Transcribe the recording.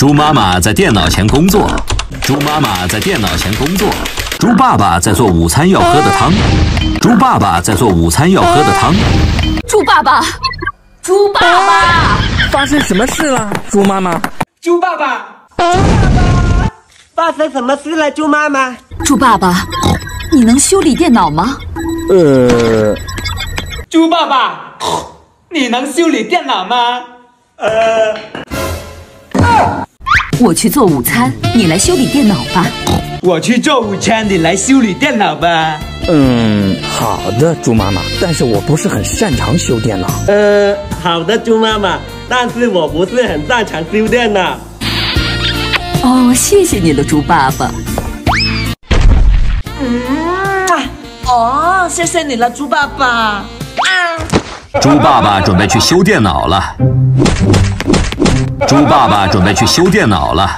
猪妈妈在电脑前工作，猪妈妈在电脑前工作，猪爸爸在做午餐要喝的汤，猪爸爸在做午餐要喝的汤。猪爸爸，猪爸爸，发生什么事了？猪妈妈，猪爸爸，发生什么事了？猪妈妈，猪爸爸，你能修理电脑吗？呃，猪爸爸，你能修理电脑吗？呃，我去做午餐，你来修理电脑吧。我去做午餐，你来修理电脑吧。嗯，好的，猪妈妈，但是我不是很擅长修电脑。呃，好的，猪妈妈，但是我不是很擅长修电脑。哦，谢谢你了，猪爸爸。嗯哦，谢谢你了，猪爸爸。啊猪爸爸准备去修电脑了。猪爸爸准备去修电脑了。